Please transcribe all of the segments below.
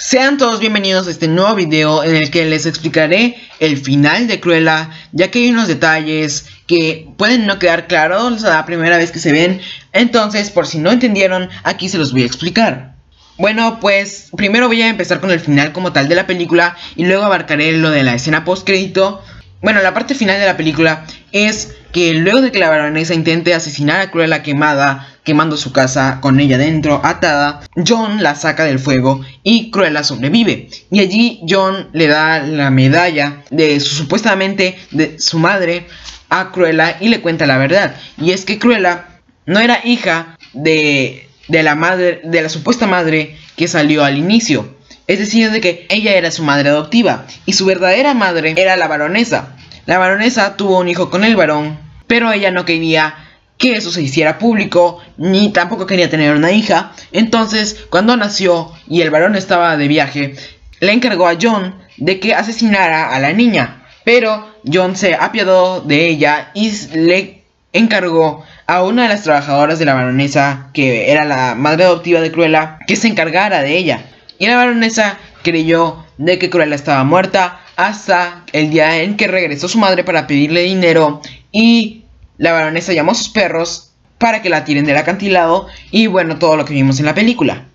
Sean todos bienvenidos a este nuevo video en el que les explicaré el final de Cruella, ya que hay unos detalles que pueden no quedar claros la primera vez que se ven, entonces por si no entendieron, aquí se los voy a explicar. Bueno, pues primero voy a empezar con el final como tal de la película y luego abarcaré lo de la escena post crédito. Bueno, la parte final de la película es que luego de que la baronesa intente asesinar a Cruella quemada, quemando su casa con ella dentro atada, John la saca del fuego y Cruella sobrevive. Y allí John le da la medalla de su supuestamente de su madre a Cruella y le cuenta la verdad. Y es que Cruella no era hija de, de la madre, de la supuesta madre que salió al inicio. Es decir, de que ella era su madre adoptiva y su verdadera madre era la baronesa. La baronesa tuvo un hijo con el varón, pero ella no quería que eso se hiciera público, ni tampoco quería tener una hija. Entonces, cuando nació y el varón estaba de viaje, le encargó a John de que asesinara a la niña. Pero John se apiadó de ella y le encargó a una de las trabajadoras de la baronesa, que era la madre adoptiva de Cruella, que se encargara de ella. Y la baronesa creyó de que Cruella estaba muerta hasta el día en que regresó su madre para pedirle dinero y la baronesa llamó a sus perros para que la tiren del acantilado y bueno, todo lo que vimos en la película.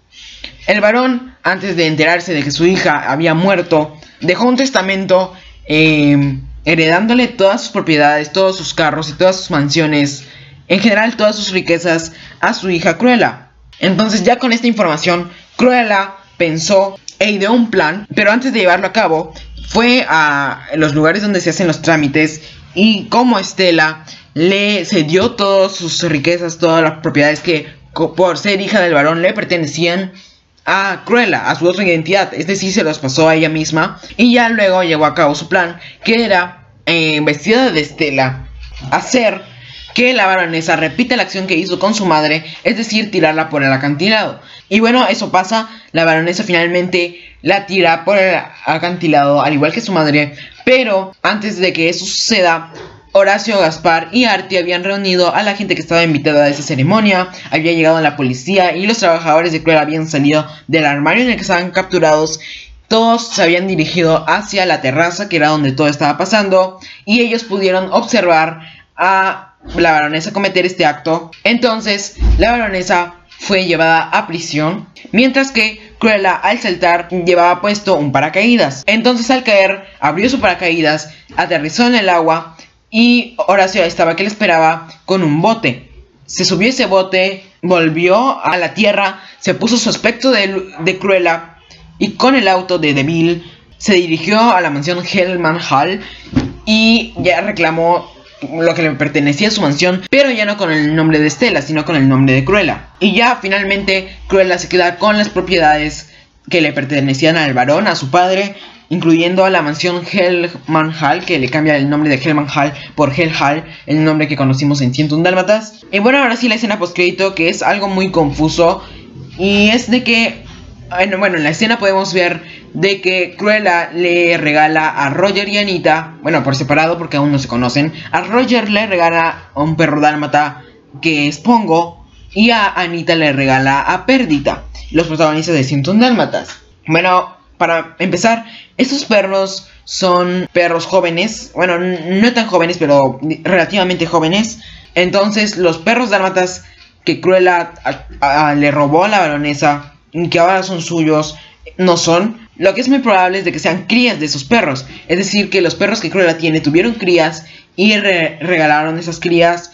El varón, antes de enterarse de que su hija había muerto, dejó un testamento em, heredándole todas sus propiedades, todos sus carros y todas sus mansiones, en general todas sus riquezas, a su hija Cruella. Entonces ya con esta información, Cruella pensó e ideó un plan, pero antes de llevarlo a cabo, fue a los lugares donde se hacen los trámites y como Estela le cedió todas sus riquezas, todas las propiedades que por ser hija del varón le pertenecían a Cruella, a su otra identidad, es decir, se los pasó a ella misma y ya luego llevó a cabo su plan, que era, eh, vestida de Estela, hacer que la baronesa repita la acción que hizo con su madre, es decir, tirarla por el acantilado. Y bueno, eso pasa, la baronesa finalmente la tira por el acantilado, al igual que su madre, pero antes de que eso suceda, Horacio, Gaspar y Artie habían reunido a la gente que estaba invitada a esa ceremonia, había llegado la policía y los trabajadores de Cruella habían salido del armario en el que estaban capturados todos se habían dirigido hacia la terraza, que era donde todo estaba pasando, y ellos pudieron observar a la baronesa cometer este acto. Entonces, la baronesa fue llevada a prisión, mientras que Cruella al saltar llevaba puesto un paracaídas. Entonces al caer abrió su paracaídas, aterrizó en el agua y Horacio estaba que le esperaba con un bote. Se subió ese bote, volvió a la tierra, se puso su aspecto de, de Cruella y con el auto de Deville se dirigió a la mansión Hellman Hall y ya reclamó lo que le pertenecía a su mansión, pero ya no con el nombre de Estela, sino con el nombre de Cruella. Y ya finalmente Cruella se queda con las propiedades que le pertenecían al varón, a su padre, incluyendo a la mansión Hellman Hall, que le cambia el nombre de Hellman Hall por Hell Hall, el nombre que conocimos en 101 Dálmatas. Y bueno, ahora sí la escena postcrédito, que es algo muy confuso, y es de que, bueno, en la escena podemos ver de que Cruella le regala a Roger y Anita, bueno, por separado porque aún no se conocen, a Roger le regala a un perro dálmata que es Pongo y a Anita le regala a Perdita, los protagonistas de 101 Dálmatas. Bueno, para empezar, estos perros son perros jóvenes, bueno, no tan jóvenes, pero relativamente jóvenes. Entonces, los perros dálmatas que Cruella le robó a la baronesa, que ahora son suyos, no son. Lo que es muy probable es de que sean crías de esos perros. Es decir, que los perros que Cruella tiene tuvieron crías y regalaron esas crías.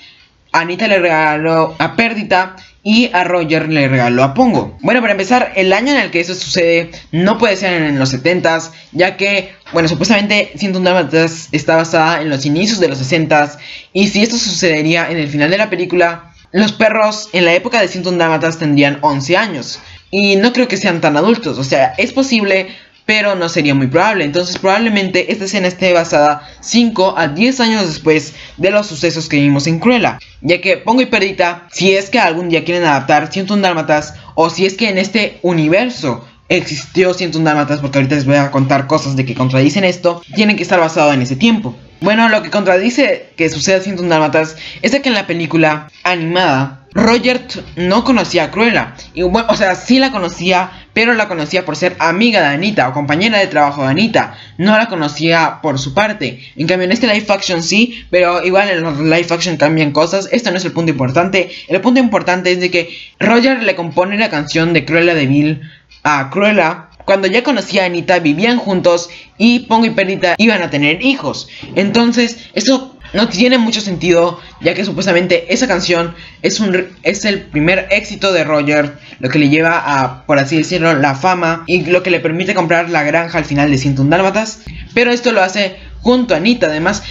Anita le regaló a Perdita y a Roger le regaló a Pongo. Bueno, para empezar, el año en el que eso sucede no puede ser en los 70s, ya que, bueno, supuestamente 101 Dálmatas está basada en los inicios de los 60s, y si esto sucedería en el final de la película, los perros en la época de 101 Dálmatas tendrían 11 años. Y no creo que sean tan adultos. O sea, es posible, pero no sería muy probable. Entonces probablemente esta escena esté basada 5 a 10 años después de los sucesos que vimos en Cruella. Ya que Pongo y Perdita, si es que algún día quieren adaptar 101 Dálmatas, o si es que en este universo existió 101 Dálmatas, porque ahorita les voy a contar cosas de que contradicen esto, tienen que estar basado en ese tiempo. Bueno, lo que contradice que suceda un Dálmatas es que en la película animada Roger no conocía a Cruella. Y, o sea, sí la conocía, pero la conocía por ser amiga de Anita o compañera de trabajo de Anita. No la conocía por su parte. En cambio, en este live action sí, pero igual en los live action cambian cosas. Esto no es el punto importante. El punto importante es de que Roger le compone la canción de Cruella de Vil a Cruella cuando ya conocía a Anita, vivían juntos y Pongo y Perdita iban a tener hijos. Entonces, esto no tiene mucho sentido, ya que supuestamente esa canción es, un, es el primer éxito de Roger, lo que le lleva a, por así decirlo, la fama y lo que le permite comprar la granja al final de 101 Dálmatas. Pero esto lo hace junto a Anita, además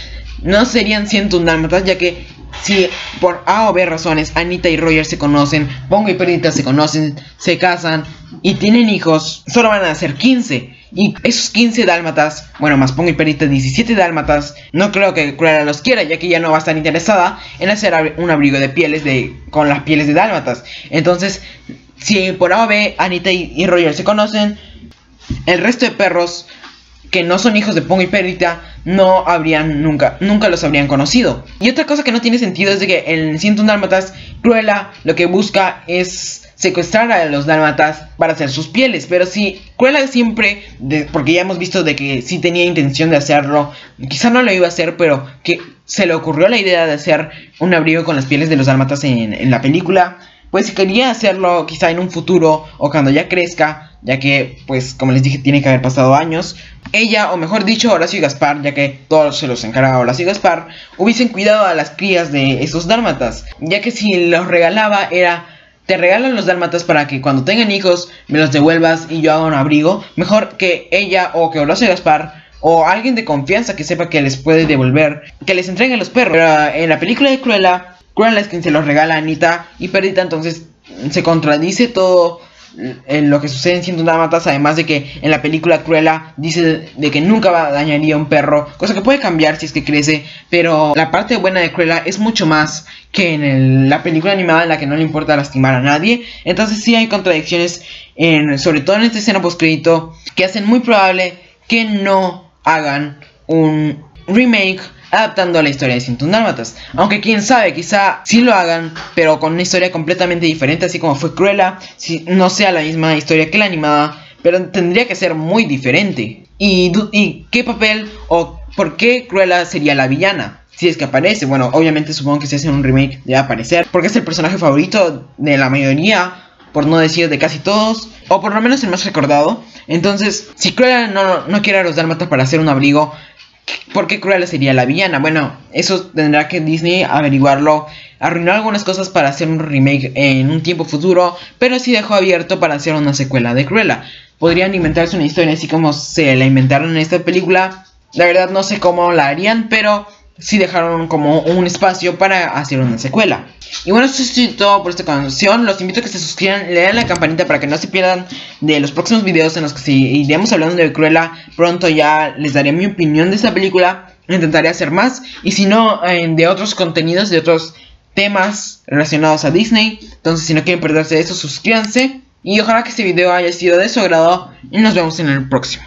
no serían 101 Dálmatas, ya que si por A o B razones Anita y Roger se conocen, Pongo y Perdita se conocen, se casan y tienen hijos, solo van a ser 15. Y esos 15 dálmatas, bueno, más pongo y perita 17 dálmatas, no creo que Cruella los quiera, ya que ya no va a estar interesada en hacer un abrigo de pieles de con las pieles de dálmatas. Entonces, si por A o B Anita y, Roger se conocen, el resto de perros que no son hijos de Pongo y Perita no habrían nunca, nunca los habrían conocido. Y otra cosa que no tiene sentido es de que en 101 Dálmatas, Cruella lo que busca es secuestrar a los dálmatas para hacer sus pieles. Pero si Cruella siempre, porque ya hemos visto de que sí tenía intención de hacerlo, quizá no lo iba a hacer, pero que se le ocurrió la idea de hacer un abrigo con las pieles de los dálmatas en, en la película, pues si quería hacerlo quizá en un futuro o cuando ya crezca, ya que, pues como les dije, tiene que haber pasado años, ella, o mejor dicho, Horacio y Gaspar, ya que todos se los encargaba Horacio y Gaspar, hubiesen cuidado a las crías de esos dálmatas, ya que si los regalaba era te regalan los dálmatas para que cuando tengan hijos me los devuelvas y yo haga un abrigo. Mejor que ella o que Horacio Gaspar o alguien de confianza que sepa que les puede devolver, que les entreguen los perros. Pero en la película de Cruella, Cruella es quien se los regala a Anita y Perdita, entonces se contradice todo en lo que sucede en Ciento Dálmatas, además de que en la película Cruella dice de que nunca dañaría a un perro, cosa que puede cambiar si es que crece, pero la parte buena de Cruella es mucho más que en la película animada en la que no le importa lastimar a nadie, entonces sí hay contradicciones, en, sobre todo en esta escena post crédito, que hacen muy probable que no hagan un remake adaptando la historia de 101 Dálmatas. Aunque quién sabe, quizá sí lo hagan, pero con una historia completamente diferente, así como fue Cruella, si no sea la misma historia que la animada, pero tendría que ser muy diferente. ¿Y, y qué papel o por qué Cruella sería la villana? Si es que aparece, bueno, obviamente supongo que si hacen un remake debe aparecer, porque es el personaje favorito de la mayoría, por no decir de casi todos, o por lo menos el más recordado. Entonces, si Cruella no, no quiere a los dálmatas para hacer un abrigo, ¿Por qué Cruella sería la villana? Bueno, eso tendrá que Disney averiguarlo. Arruinó algunas cosas para hacer un remake en un tiempo futuro, pero sí dejó abierto para hacer una secuela de Cruella. Podrían inventarse una historia así como se la inventaron en esta película. La verdad no sé cómo la harían, pero sí dejaron como un espacio para hacer una secuela. Y bueno, eso es todo por esta canción. Los invito a que se suscriban, le den la campanita para que no se pierdan de los próximos videos en los que iremos hablando de Cruella. Pronto ya les daré mi opinión de esta película. Intentaré hacer más. Y si no, de otros contenidos, de otros temas relacionados a Disney. Entonces, si no quieren perderse de eso, suscríbanse. Y ojalá que este video haya sido de su agrado. Y nos vemos en el próximo.